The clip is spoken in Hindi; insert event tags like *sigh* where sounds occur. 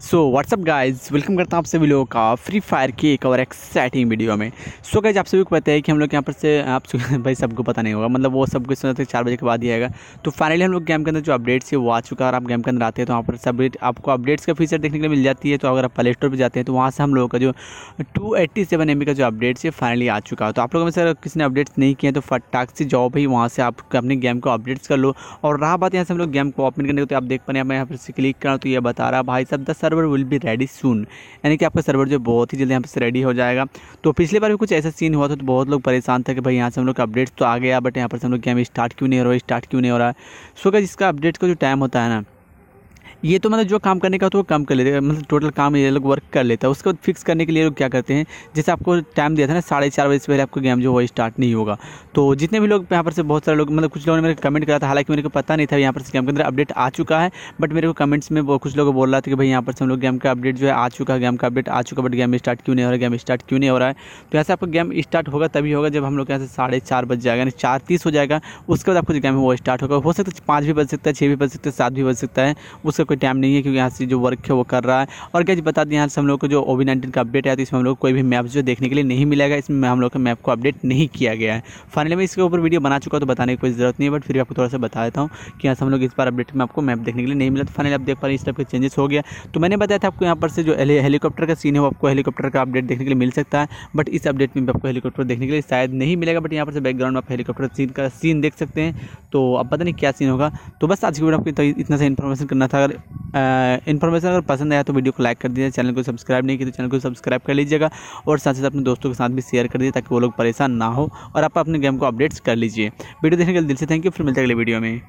सो व्हाट्सअप गाइज़ वेलकम करता हूँ आप सभी लोगों का फ्री फायर की एक और एक्साइटिंग वीडियो में। सो so गाइज़ आप सभी को पता है कि हम लोग यहाँ पर से, आप *laughs* भाई, सबको पता नहीं होगा। मतलब वो सब कुछ सुनते चार बजे के बाद ही आएगा। तो फाइनली हम लोग गेम के अंदर जो अपडेट्स है वो आ चुका है और आप गेम के अंदर आते हैं तो वहाँ पर सब आपको अपडेट्स का फीचर देखने के लिए मिल जाती है। तो अगर आप प्ले स्टोर पर जाते हैं तो वहाँ से हम लोगों का जो टू एट्टी सेवन एम का जो अपडेट्स है फाइनली आ चुका है। तो आप लोगों में से अगर किसी ने अपडेट्स नहीं किए तो फटाक से जाओ भाई, वहाँ से आप अपने गेम को अपडेट्स कर लो। और रहा बात यहाँ से हम लोग गेम को ओपन करने को तो आप देख पाए मैं यहाँ पर क्लिक करा तो ये बता रहा भाई सब the server will be ready soon यानी कि आपका सर्वर जो बहुत ही जल्दी यहाँ पर रेडी हो जाएगा। तो पिछले बार भी कुछ ऐसा सीन हुआ था तो बहुत लोग परेशान थे कि भाई यहाँ से हम लोग का अपडेट्स तो आ गया बट यहाँ पर से हम लोग गेम स्टार्ट क्यों नहीं हो रहा है स्टार्ट क्यों नहीं हो रहा। है सो क्या जिसका अपडेट्स का जो टाइम होता है ना ये तो मतलब जो काम करने का तो वो कम कर लेते हैं। मतलब टोटल काम ये लोग वर्क कर लेता है। उसके फिक्स करने के लिए लोग क्या करते हैं? जैसे आपको टाइम दिया था ना, साढ़े चार बजे से पहले आपको गेम जो वो स्टार्ट नहीं होगा। तो जितने भी लोग यहाँ पर से बहुत सारे लोग मतलब कुछ लोगों ने मेरे कमेंट करा था। हालाँकि मेरे को पता नहीं था यहाँ पर से गेम के अंदर अपडेट आ चुका है बट मेरे को कमेंट्स में कुछ लोग बोल रहा था कि भाई यहाँ पर से हम लोग गेम का अपडेट जो है आ चुका है गेम का अपडेट आ चुका बट गेम स्टार्ट क्यों नहीं हो रहा है गेम स्टार्ट क्यों नहीं हो रहा है? तो ऐसे आपको गेम स्टार्ट होगा, तभी होगा जब हम लोग यहाँ से साढ़े चार बज जाएगा, यानी चार तीस हो जाएगा। उसके बाद आपको जो गेम है वो स्टार्ट होगा। हो सकता है पाँच भी बज सकता है छः भी बज सकता है, सात भी बज सकता है, उसका कोई टाइम नहीं है क्योंकि यहाँ से जो वर्क है वो कर रहा है। और क्या बता दें, यहाँ से हम लोग को जो ओवी नाइनटीन का अपडेट है तो इसमें हम लोग कोई भी मैप जो देखने के लिए नहीं मिलेगा। इसमें हम लोग का मैप को अपडेट नहीं किया गया है। फाइनली मैं इसके ऊपर वीडियो बना चुका तो बताने की कोई ज़रूरत नहीं है बट फिर भी आपको थोड़ा सा बता देता हूँ कि यहाँ से हम लोग इस बार अपडेट में आपको मैप देखने के लिए नहीं मिला। तो फाइनली आप देख पा रहे इस टाइप के चेंजेस हो गया। तो मैंने बताया था आपको यहाँ पर से जो हेलीकॉप्टर का सीन है, वो आपको हेलीकॉप्टर का अपडेट देखने के लिए मिल सकता है। बट इस अपडेट में भी आपको हेलीकॉप्टर देखने के लिए शायद नहीं मिलेगा बट यहाँ पर से बैकग्राउंड में आप हेलीकॉप्टर सीन का सीन देख सकते हैं। तो अब पता नहीं क्या सीन होगा। तो बस आज की वीडियो आपको इतना सा इन्फॉर्मेशन करना था। इन्फॉर्मेशन अगर पसंद आया तो वीडियो को लाइक कर दीजिए, चैनल को सब्सक्राइब नहीं किया तो चैनल को सब्सक्राइब कर लीजिएगा और साथ ही साथ अपने दोस्तों के साथ भी शेयर कर दीजिए ताकि वो लोग परेशान ना हो और आप अपने गेम को अपडेट्स कर लीजिए। वीडियो देखने के लिए दिल से थैंक यू फिर मिलते अगले वीडियो में।